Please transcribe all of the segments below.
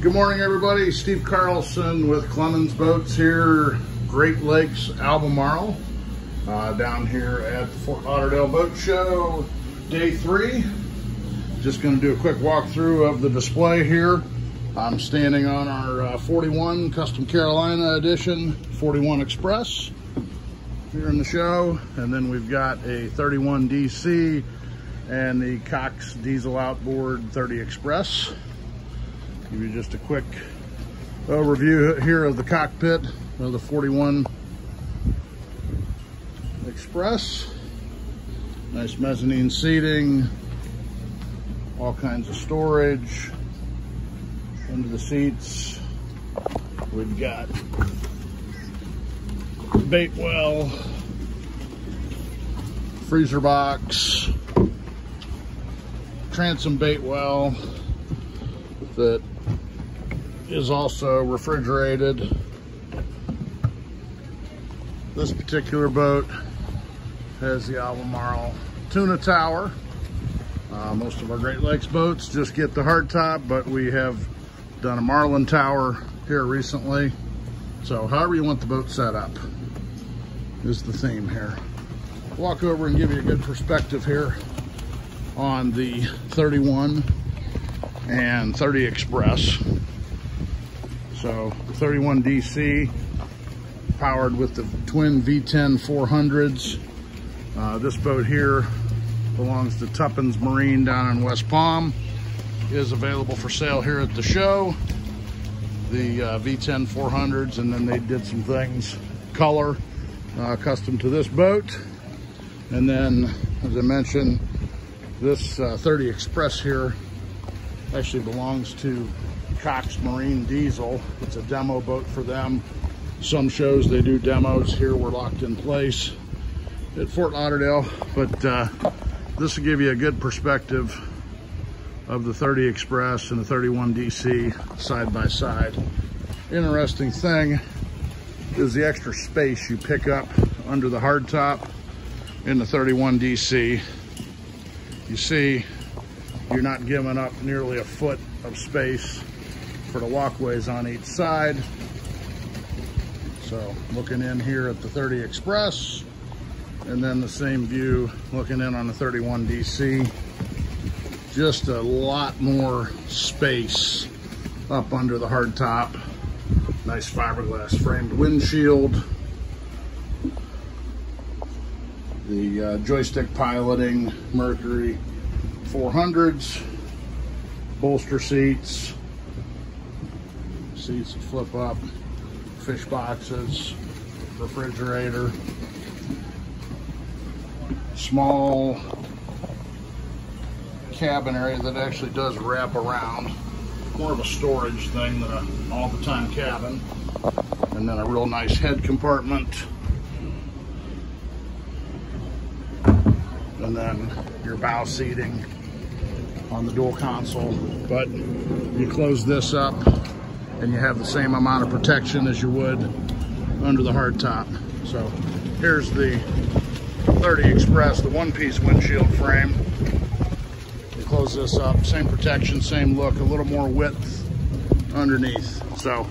Good morning, everybody. Steve Carlson with Clemons Boats here, Great Lakes, Albemarle, uh, down here at the Fort Lauderdale Boat Show, day three. Just going to do a quick walkthrough of the display here. I'm standing on our uh, 41 Custom Carolina Edition 41 Express here in the show. And then we've got a 31 DC and the Cox Diesel Outboard 30 Express. Give you just a quick uh, overview here of the cockpit of the 41 Express. Nice mezzanine seating, all kinds of storage under the seats. We've got bait well, freezer box, transom bait well that is also refrigerated. This particular boat has the Albemarle tuna tower. Uh, most of our Great Lakes boats just get the hardtop, but we have done a Marlin tower here recently. So however you want the boat set up is the theme here. Walk over and give you a good perspective here on the 31 and 30 Express. So 31 DC powered with the twin V10 400s. Uh, this boat here belongs to Tuppen's Marine down in West Palm. Is available for sale here at the show. The uh, V10 400s and then they did some things color uh, custom to this boat. And then as I mentioned this uh, 30 Express here actually belongs to Cox Marine Diesel. It's a demo boat for them. Some shows they do demos. Here we're locked in place at Fort Lauderdale, but uh, this will give you a good perspective of the 30 Express and the 31 DC side by side. Interesting thing is the extra space you pick up under the hardtop in the 31 DC. You see you're not giving up nearly a foot of space for the walkways on each side. So looking in here at the 30 Express and then the same view looking in on the 31 DC. Just a lot more space up under the hard top. Nice fiberglass framed windshield. The uh, joystick piloting Mercury 400s, bolster seats, seats that flip up, fish boxes, refrigerator, small cabin area that actually does wrap around. More of a storage thing than an all-the-time cabin. And then a real nice head compartment. And then your bow seating on the dual console. But you close this up and you have the same amount of protection as you would under the hardtop. So here's the 30 Express, the one-piece windshield frame. You close this up, same protection, same look, a little more width underneath. So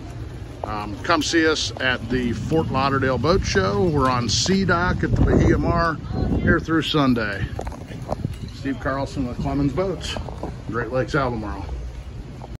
um, come see us at the Fort Lauderdale Boat Show. We're on Sea Dock at the Bahia Mar here through Sunday. Steve Carlson with Clemons Boats, Great Lakes, Albemarle.